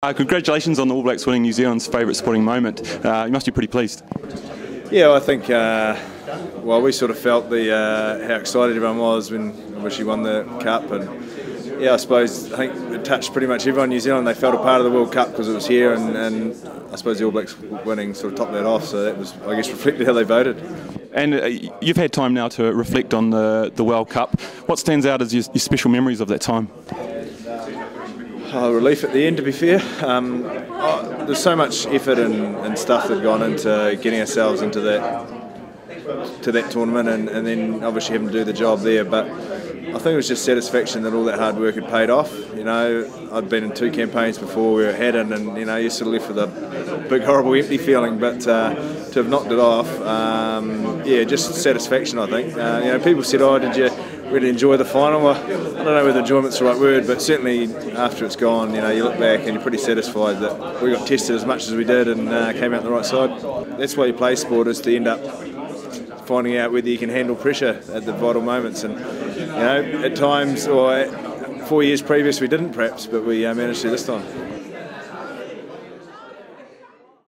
Uh, congratulations on the All Blacks winning New Zealand's favourite sporting moment. Uh, you must be pretty pleased. Yeah, well, I think. Uh, well, we sort of felt the uh, how excited everyone was when obviously won the cup, and yeah, I suppose I think it touched pretty much everyone in New Zealand. They felt a part of the World Cup because it was here, and, and I suppose the All Blacks winning sort of topped that off. So that was, I guess, reflected how they voted. And uh, you've had time now to reflect on the, the World Cup. What stands out as your, your special memories of that time? Oh, relief at the end, to be fair. Um, oh, there's so much effort and, and stuff that gone into getting ourselves into that to that tournament, and, and then obviously having to do the job there. But I think it was just satisfaction that all that hard work had paid off. You know, I'd been in two campaigns before we were Haddon, and you know, you're sort of left with a big, horrible, empty feeling. But uh, to have knocked it off, um, yeah, just satisfaction. I think. Uh, you know, people said, "Oh, did you?" Really enjoy the final. I don't know whether enjoyment's the right word, but certainly after it's gone, you know, you look back and you're pretty satisfied that we got tested as much as we did and uh, came out on the right side. That's why you play sport is to end up finding out whether you can handle pressure at the vital moments. And you know, at times or four years previous we didn't perhaps, but we uh, managed to this time.